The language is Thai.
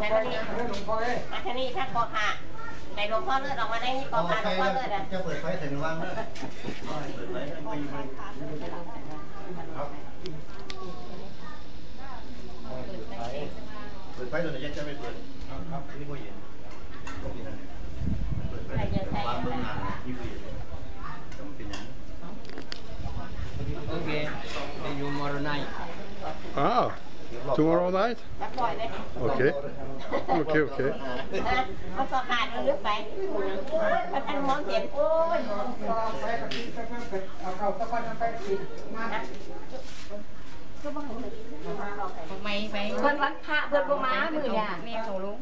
แต่วันนี้อันนี้ถ้ากอขาในหลวงพ่อเลือดออกมาได้นี่กอขาหลวงพ่อเลือดอะจะเปิดไฟถึงว่างเลยเปิดไฟไม่ไม่ครับเปิดไฟตัวไหนจะไม่เปิดครับนี่ก็เย็นก็มีนั่นเปิดไฟวางเบื้องหน้าที่เปลี่ยนต้องเป็นอย่าง Okay, see you tomorrow night. Ah, tomorrow night? แล้วปล่อย เลย Okay. Okay, okay. มันก็ขาดมันลึกไปถ้าท่านมองเห็นโอ้ยไม่ไปเพิ่นวันพระเพิ่นบ่มามื้อเนี่ยแม่เขาลง